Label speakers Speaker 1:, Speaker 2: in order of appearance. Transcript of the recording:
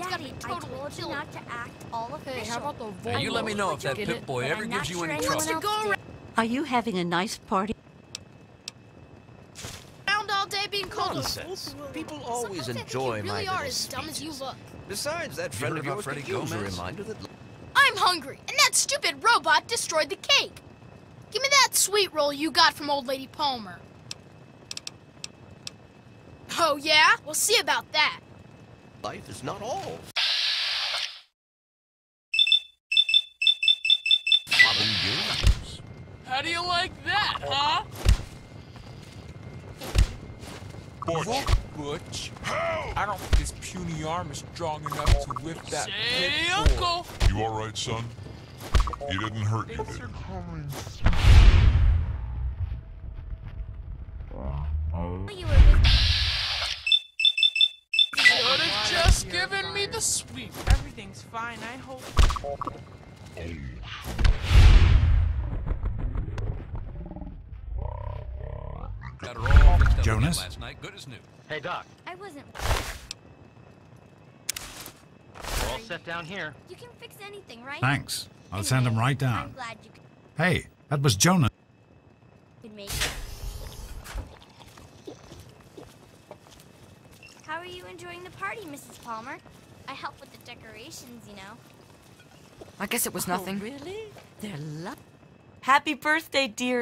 Speaker 1: Daddy, I
Speaker 2: totally
Speaker 1: told you not to act all official.
Speaker 2: Hey, how about the Volvo?
Speaker 3: Now you let me know if that
Speaker 2: pit
Speaker 3: Boy ever gives
Speaker 1: not
Speaker 3: you
Speaker 1: sure
Speaker 3: any trouble.
Speaker 1: else
Speaker 2: Go
Speaker 1: did.
Speaker 4: Are you having a nice party?
Speaker 2: around all day being called
Speaker 5: Nonsense.
Speaker 2: a
Speaker 5: People always
Speaker 2: folks, I think
Speaker 5: enjoy
Speaker 2: you
Speaker 5: my
Speaker 2: really are
Speaker 5: little
Speaker 2: as dumb as you
Speaker 5: speeches.
Speaker 2: look.
Speaker 5: Besides, that friend
Speaker 3: heard
Speaker 5: of yours
Speaker 3: Freddie
Speaker 5: could a
Speaker 3: Gomez?
Speaker 5: reminder that
Speaker 2: I'm hungry, and that stupid robot destroyed the cake. Give me that sweet roll you got from old lady Palmer. Oh, yeah? We'll see about that.
Speaker 5: Life is not all. Fun and games.
Speaker 6: How do you like that, huh?
Speaker 7: Look, Butch. I don't think his puny arm is strong enough to lift that
Speaker 6: Say,
Speaker 7: big boy.
Speaker 6: Uncle.
Speaker 8: You all right, son? You didn't hurt you, did you?
Speaker 6: coming.
Speaker 1: You were
Speaker 6: have just given me the sweep.
Speaker 9: Everything's fine, I hope.
Speaker 3: Got her all
Speaker 10: Jonas?
Speaker 3: last night, good as new.
Speaker 11: Hey, Doc.
Speaker 1: I wasn't.
Speaker 11: We're all set down here.
Speaker 1: You can fix anything, right?
Speaker 10: Thanks. I'll send him right
Speaker 1: I'm
Speaker 10: down.
Speaker 1: glad you could-
Speaker 10: Hey, that was Jonas.
Speaker 1: How are you enjoying the party, Mrs. Palmer? I help with the decorations, you know.
Speaker 9: I guess it was oh, nothing.
Speaker 4: really? They're lo- Happy birthday, dear.